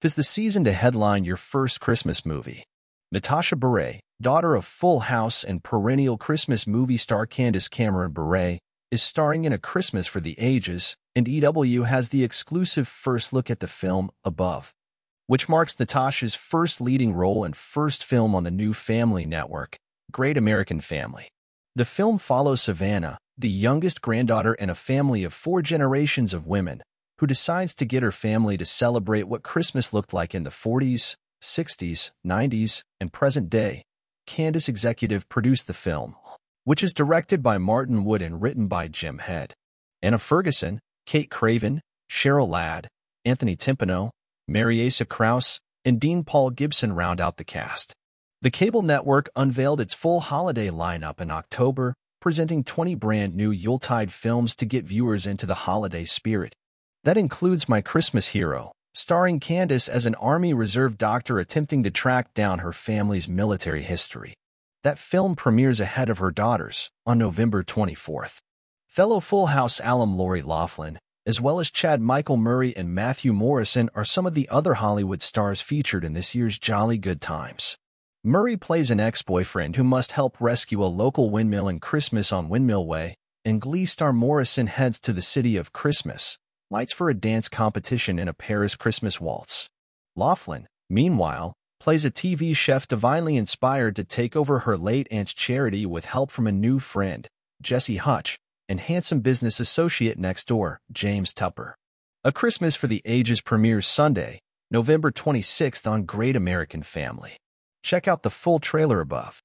Tis the season to headline your first Christmas movie. Natasha Bure, daughter of Full House and perennial Christmas movie star Candace Cameron Bure, is starring in A Christmas for the Ages, and EW has the exclusive first look at the film above, which marks Natasha's first leading role and first film on the new family network, Great American Family. The film follows Savannah, the youngest granddaughter in a family of four generations of women, who decides to get her family to celebrate what Christmas looked like in the 40s, 60s, 90s, and present day. Candace executive produced the film, which is directed by Martin Wood and written by Jim Head. Anna Ferguson, Kate Craven, Cheryl Ladd, Anthony Timpano, Mariesa Crouse, and Dean Paul Gibson round out the cast. The cable network unveiled its full holiday lineup in October, presenting 20 brand new Yuletide films to get viewers into the holiday spirit. That includes My Christmas Hero, starring Candace as an Army Reserve doctor attempting to track down her family's military history. That film premieres ahead of her daughters on November 24th. Fellow Full House alum Lori Loughlin, as well as Chad Michael Murray and Matthew Morrison are some of the other Hollywood stars featured in this year's Jolly Good Times. Murray plays an ex-boyfriend who must help rescue a local windmill in Christmas on Windmill Way, and Glee star Morrison heads to the city of Christmas, lights for a dance competition in a Paris Christmas waltz. Loughlin, meanwhile, plays a TV chef divinely inspired to take over her late Aunt Charity with help from a new friend, Jesse Hutch, and handsome business associate next door, James Tupper. A Christmas for the Ages premieres Sunday, November 26th on Great American Family. Check out the full trailer above.